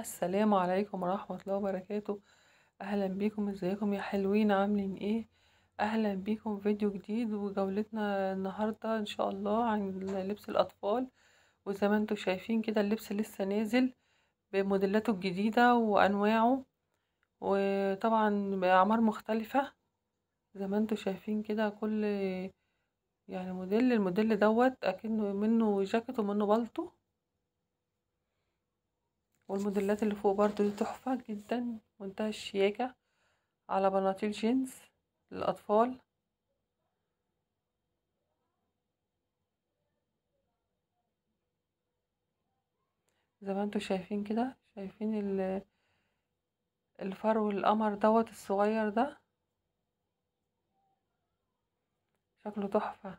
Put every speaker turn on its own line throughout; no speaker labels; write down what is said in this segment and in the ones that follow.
السلام عليكم ورحمة الله وبركاته. أهلا بيكم إزيكم يا حلوين؟ عاملين إيه؟ أهلا بيكم في فيديو جديد وجولتنا النهاردة إن شاء الله عن لبس الأطفال. وزي ما أنتم شايفين كده اللبس لسه نازل بموديلاته الجديدة وأنواعه. وطبعا بأعمار مختلفة. زي ما أنتم شايفين كده كل يعني موديل الموديل دوت أكنه منه جاكيت ومنه بالطو. والموديلات اللي فوق برضو دي تحفة جدا. منتهى الشياكة على بناطيل جينز للأطفال. زي ما أنتوا شايفين كده شايفين ال- الفرو القمر دوت الصغير ده؟ شكله تحفة.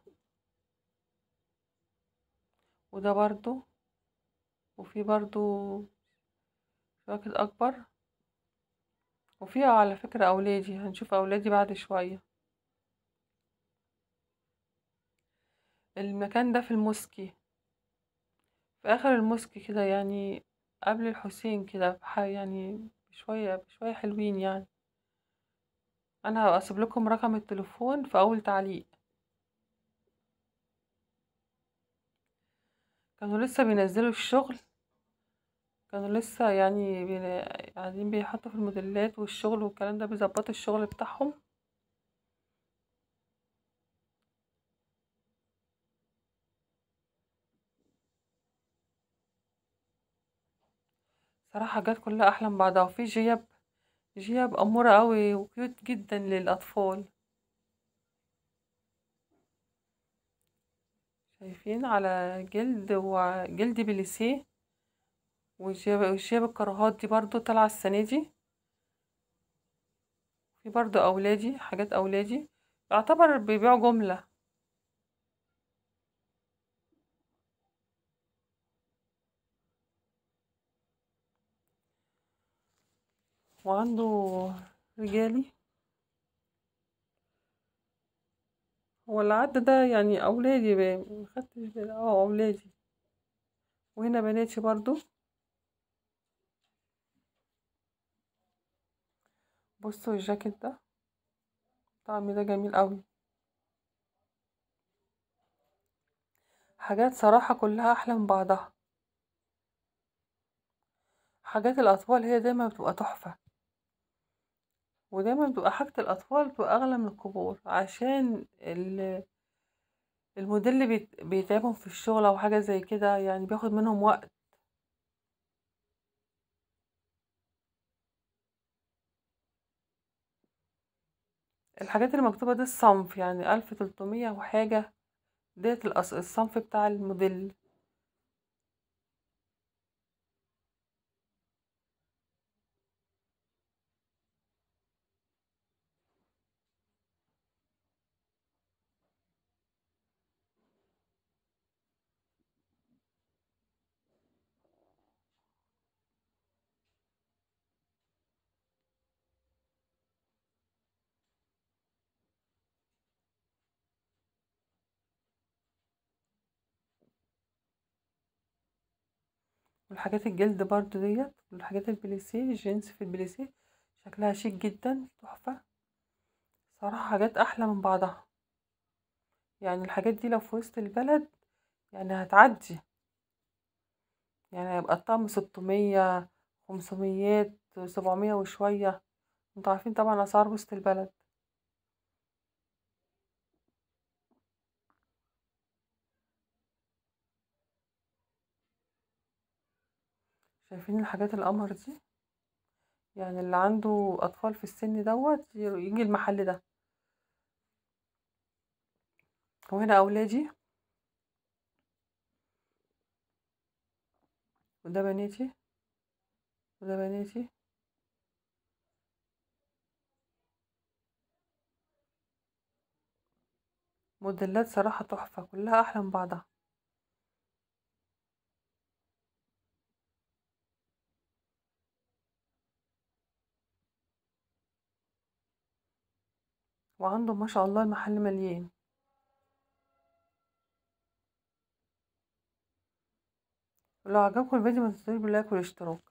وده برضو وفي برضو جاكيت أكبر. وفيها على فكرة أولادي هنشوف أولادي بعد شوية. المكان ده في الموسكي. في آخر الموسكي كده يعني قبل الحسين كده يعني بشوية بشوية حلوين يعني. أنا هسيب لكم رقم التليفون في أول تعليق. كانوا لسه بينزلوا الشغل. كانوا لسه يعني بي- قاعدين بيحطوا في الموديلات والشغل والكلام ده بيظبطوا الشغل بتاعهم. صراحة حاجات كلها أحلى من بعضها وفي جياب جياب أمورة أوي وكيوت جدا للأطفال. شايفين على جلد وجلد بليسيه؟ والجياب الكراهات دي برضو طالعة السنة دي. في برضو أولادي حاجات أولادي. يعتبر بيبيعوا جملة. وعنده رجالي. هو ده يعني أولادي ب- مخدتش بالي. آه أولادي. وهنا بناتي برضو. بصوا الجاكيت ده الطقم ده جميل قوي حاجات صراحة كلها أحلى من بعضها. حاجات الأطفال هي دايما بتبقى تحفة. ودايما بتبقى حاجة الأطفال بتبقى أغلى من الكبار عشان ال- الموديل اللي بيت- بيتعبهم في الشغل أو حاجة زي كده يعني بياخد منهم وقت. الحاجات اللي مكتوبة دي الصنف يعني ألف تلتمية وحاجة. ديت الصنف بتاع الموديل. والحاجات الجلد برضو ديت والحاجات البليسيه الجينز في البليسيه شكلها شيك جدا تحفة. صراحة حاجات أحلى من بعضها. يعني الحاجات دي لو في وسط البلد يعني هتعدي. يعني هيبقى الطقم ستمية خمسميات سبعمية وشوية. أنتوا عارفين طبعا أسعار وسط البلد. شايفين الحاجات القمر دي؟ يعني اللي عنده أطفال في السن دوت يجي المحل ده. وهنا أولادي. وده بناتي. وده بناتي. موديلات صراحة تحفة كلها أحلى من بعضها. وعنده ما شاء الله المحل مليان. ولو عجبكم الفيديو ما تنسوش باللايك والاشتراك.